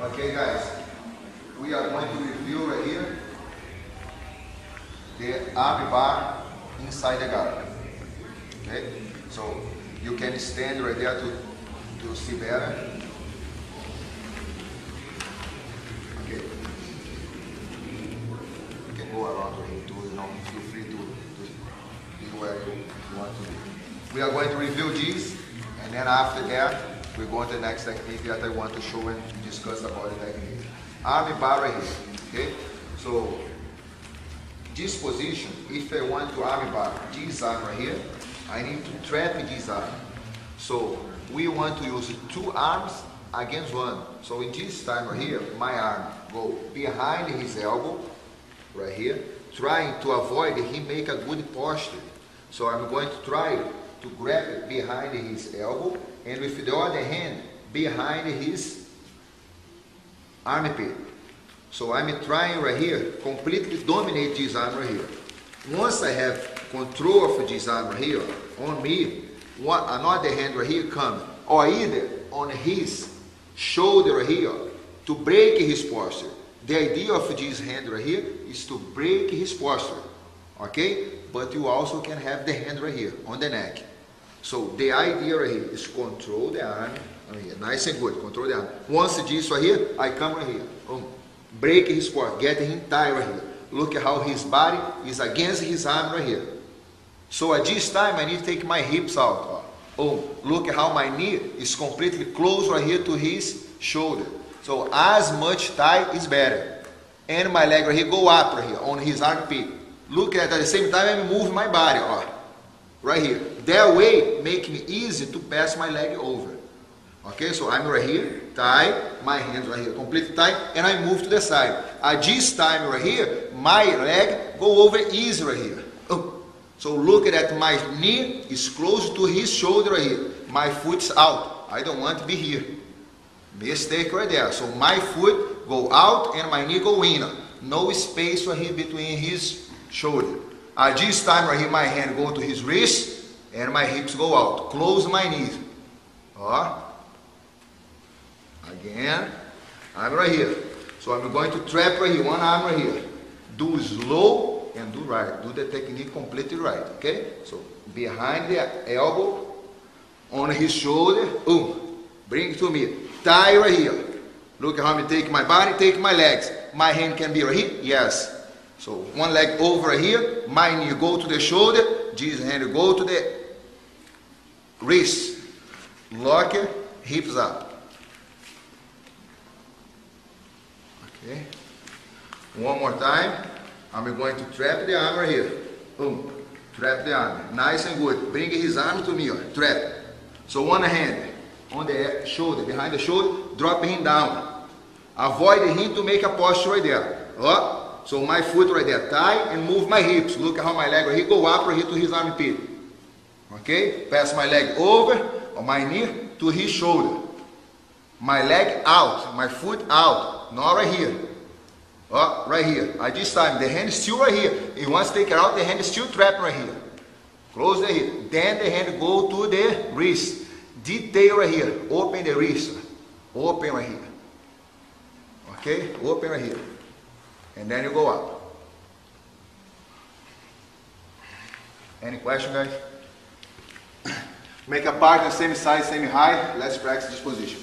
Okay, guys, we are going to review right here the arm bar inside the guard. Okay, so you can stand right there to, to see better. Okay, you can go around here too, you know, feel free to, to be where you want to be. We are going to review these, and then after that, we go on to the next technique that I want to show and discuss about the technique. Arm bar here, okay? So, this position, if I want to arm bar this arm right here, I need to trap this arm. So, we want to use two arms against one. So in this time right here, my arm go behind his elbow, right here, trying to avoid he make a good posture. So I'm going to try to grab it behind his elbow and with the other hand behind his armpit. So I'm trying right here, completely dominate this arm right here. Once I have control of this arm right here on me, one, another hand right here comes, or either on his shoulder right here to break his posture. The idea of this hand right here is to break his posture, okay? But you also can have the hand right here on the neck. So the idea right here is control the arm right here, nice and good. Control the arm. Once this right here, I come right here, break his posture, get him tight right here. Look at how his body is against his arm right here. So at this time, I need to take my hips out. Oh, look at how my knee is completely close right here to his shoulder. So as much tight is better. And my leg right here go up right here on his armpit. Look at at the same time I move my body. Oh, right here. That way make me easy to pass my leg over. Okay, so I'm right here, tight, my hands right here, completely tight, and I move to the side. At this time right here, my leg go over easy right here. Oh. So look at my knee is close to his shoulder right here. My foot's out. I don't want to be here. Mistake right there. So my foot go out and my knee go in. No space right here between his shoulder. At this time right here, my hand go to his wrist and my hips go out. Close my knees. Ó. Again. I'm right here. So I'm going to trap right here, one arm right here. Do slow and do right. Do the technique completely right. Okay? So behind the elbow, on his shoulder, boom. Bring to me. Tie right here. Look how I take my body, take my legs. My hand can be right here. Yes. So one leg over here, my knee go to the shoulder, this hand go to the wrist. Lock it, hips up. Okay. One more time. I'm going to trap the arm right here. Boom. Trap the arm. Nice and good. Bring his arm to me. Trap. So one hand on the shoulder, behind the shoulder, drop him down. Avoid him to make a posture right there. Up. So my foot right there, tie and move my hips. Look how my leg right here go up right here to his armpit. Okay? Pass my leg over, my knee to his shoulder. My leg out, my foot out, not right here. Oh, right here. At this time, the hand is still right here. He wants to take it out, the hand is still trapped right here. Close the hip. Then the hand go to the wrist. Detail right here. Open the wrist. Open right here. Okay? Open right here. And then you go up. Any question, guys? Make a partner same size, same height. Let's practice this position.